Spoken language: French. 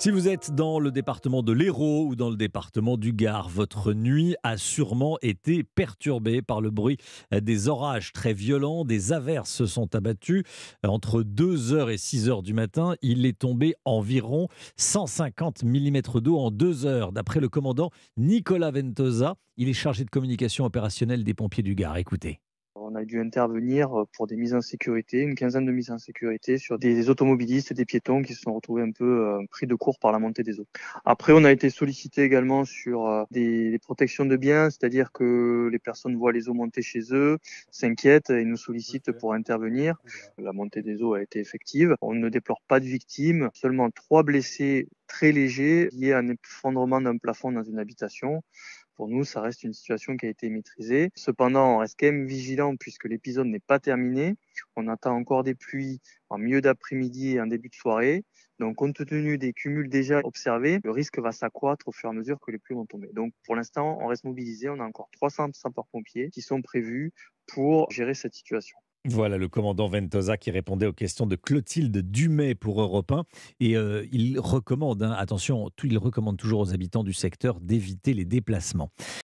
Si vous êtes dans le département de l'Hérault ou dans le département du Gard, votre nuit a sûrement été perturbée par le bruit des orages très violents. Des averses se sont abattues entre 2h et 6h du matin. Il est tombé environ 150 mm d'eau en deux heures, d'après le commandant Nicolas Ventosa. Il est chargé de communication opérationnelle des pompiers du Gard. Écoutez. On a dû intervenir pour des mises en sécurité, une quinzaine de mises en sécurité sur des automobilistes et des piétons qui se sont retrouvés un peu euh, pris de court par la montée des eaux. Après, on a été sollicité également sur euh, des, protections de biens, c'est-à-dire que les personnes voient les eaux monter chez eux, s'inquiètent et nous sollicitent pour intervenir. La montée des eaux a été effective. On ne déplore pas de victimes, seulement trois blessés très légers liés à un effondrement d'un plafond dans une habitation. Pour nous, ça reste une situation qui a été maîtrisée. Cependant, on reste quand même vigilant puisque l'épisode n'est pas terminé. On attend encore des pluies en milieu d'après-midi et en début de soirée. Donc, compte tenu des cumuls déjà observés, le risque va s'accroître au fur et à mesure que les pluies vont tomber. Donc, pour l'instant, on reste mobilisé. On a encore 300 sapeurs-pompiers qui sont prévus pour gérer cette situation. Voilà le commandant Ventosa qui répondait aux questions de Clotilde Dumay pour Europe 1. Et euh, il recommande, hein, attention, il recommande toujours aux habitants du secteur d'éviter les déplacements.